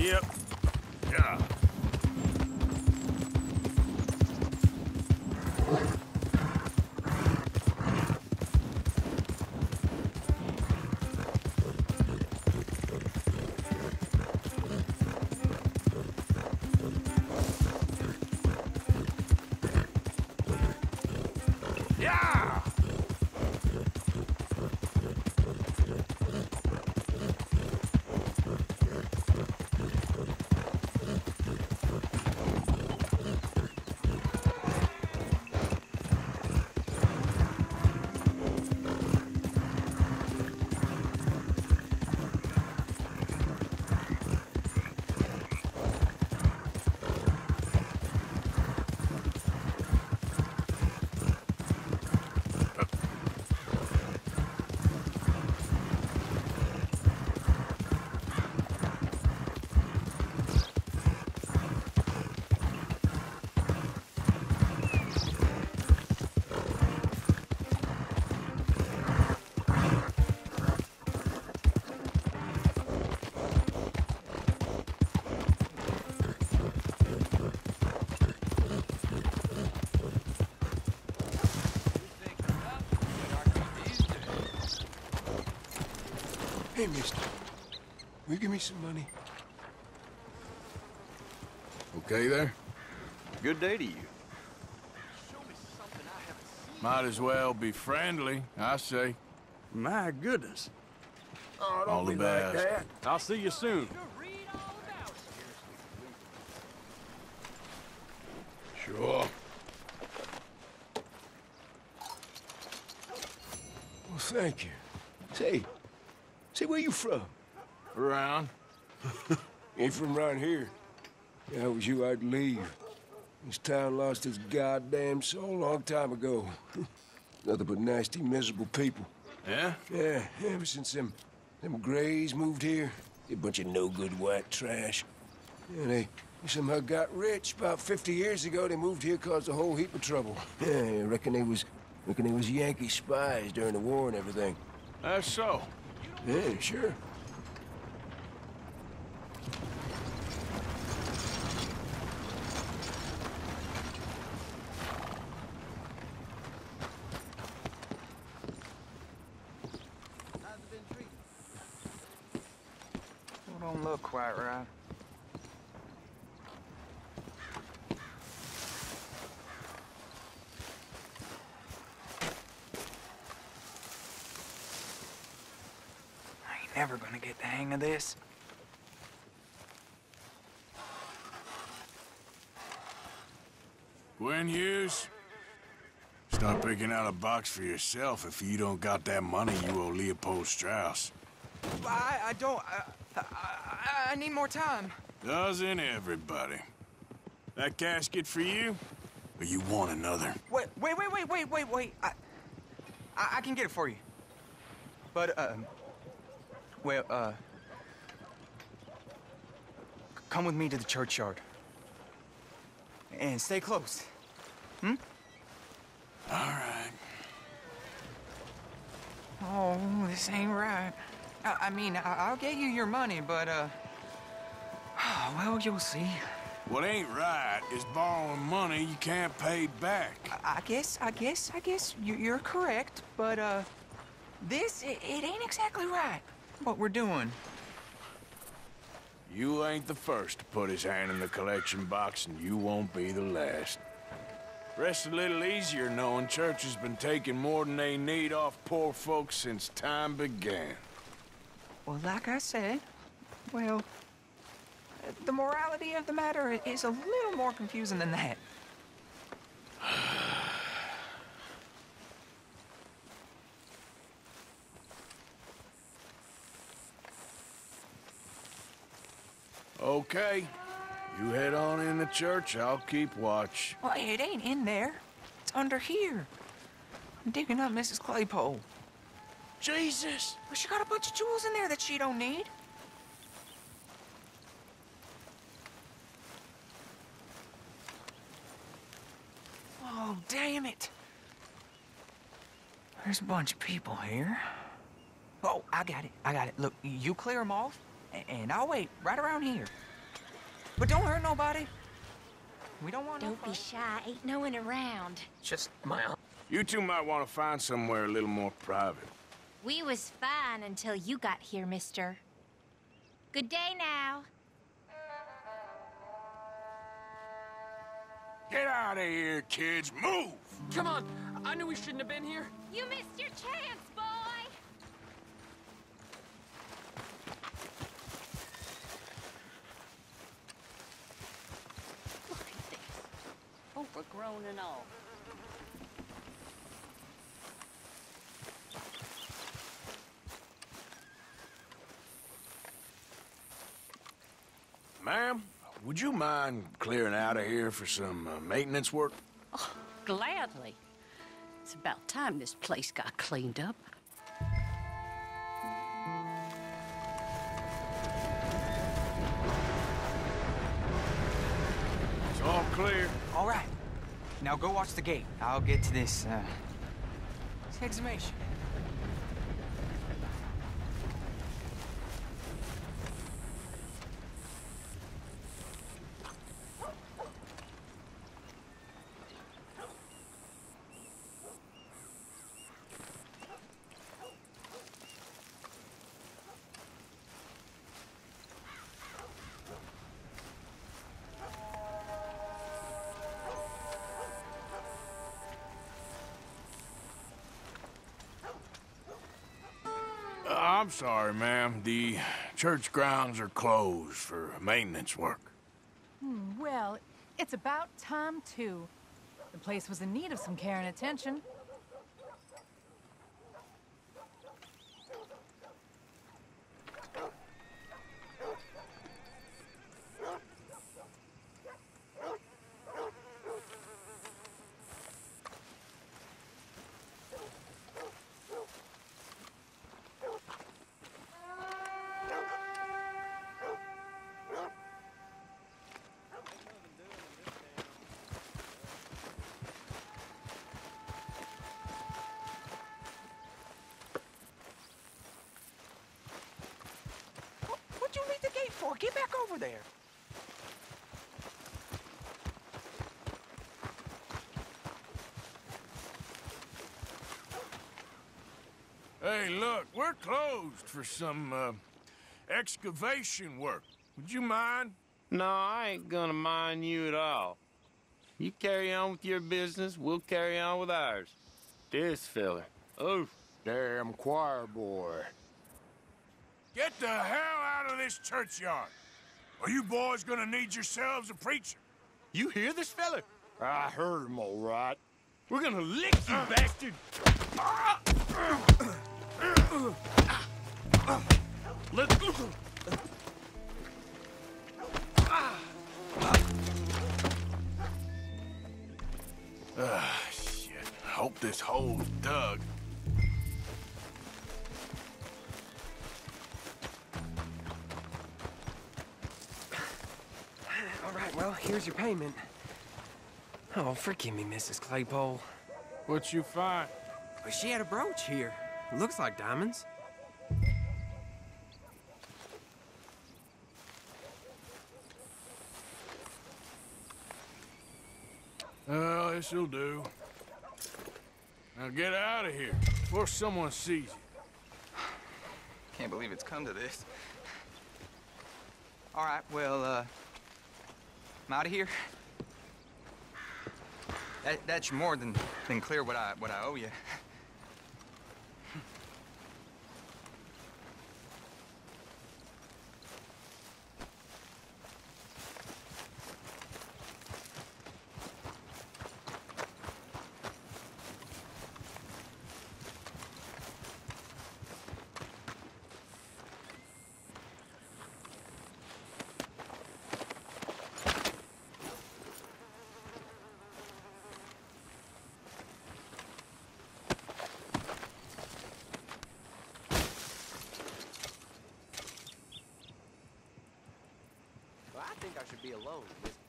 Yep. Yeah. Yeah! Hey, mister. Will you give me some money? Okay there? Good day to you. Might as well be friendly, I say. My goodness. Oh, All the best. I'll see you soon. Sure. Well, thank you. Say, say, where you from? Around. Ain't from around here. If I was you, I'd leave. This town lost its goddamn soul a long time ago. Nothing but nasty, miserable people. Yeah? Yeah, ever since them, them Grays moved here, they a bunch of no-good white trash. Yeah, they, they somehow got rich. About 50 years ago, they moved here, caused a whole heap of trouble. Yeah, I reckon they was, reckon they was Yankee spies during the war and everything. That's so. Yeah, sure. Don't look quite right. I never gonna get the hang of this. Gwyn Hughes? Start picking out a box for yourself if you don't got that money you owe Leopold Strauss. I, I don't. I, I, I need more time. Doesn't everybody? That casket for you? Or you want another? Wait, wait, wait, wait, wait, wait, wait. I, I, I can get it for you. But, um, well, uh, come with me to the churchyard. And stay close. Hmm? All right. Oh, this ain't right. I, I mean, I, I'll get you your money, but, uh, well, you'll see. What ain't right is borrowing money you can't pay back. I, I guess, I guess, I guess you, you're correct, but, uh, this, it, it ain't exactly right, what we're doing. You ain't the first to put his hand in the collection box, and you won't be the last. Rest a little easier knowing church has been taking more than they need off poor folks since time began. Well, like I said, well, the morality of the matter is a little more confusing than that. Okay, you head on in the church, I'll keep watch. Well, it ain't in there. It's under here. I'm digging up Mrs. Claypole. Jesus! Well, she got a bunch of jewels in there that she don't need. Oh, damn it. There's a bunch of people here. Oh, I got it. I got it. Look, you clear them off, a- and I'll wait right around here. But don't hurt nobody. We don't want no Don't be fuss. shy. Ain't no one around. Just my aunt. You two might want to find somewhere a little more private. We was fine until you got here, mister. Good day now. Get out of here, kids. Move! Come on! I knew we shouldn't have been here. You missed your chance, boy! Look at this. Overgrown and all. Ma'am, would you mind clearing out of here for some uh, maintenance work? Oh, Gladly. It's about time this place got cleaned up. Now go watch the gate. I'll get to this, uh, exhumation. I'm sorry, ma'am. The church grounds are closed for maintenance work. Hmm, well, it's about time, too. The place was in need of some care and attention. Leave the gate for? Get back over there. Hey, look, we're closed for some uh, excavation work. Would you mind? No, I ain't gonna mind you at all. You carry on with your business, we'll carry on with ours. This fella. Oh, Damn choir boy. Get the hell out of this churchyard. Are you boys gonna need yourselves a preacher? you hear this fella? I heard him all right. We're gonna lick you, bastard! Let's go. Ah, All right, well, here's your payment. Oh, forgive me, Mrs. Claypole. What you find? But she had a brooch here. Looks like diamonds. Well, this'll do. Now get out of here before someone sees you. Can't believe it's come to this. All right, well, uh, I'm out of here. That, that's more than, than clear what I, what I owe you. Think I should be alone. Happened here?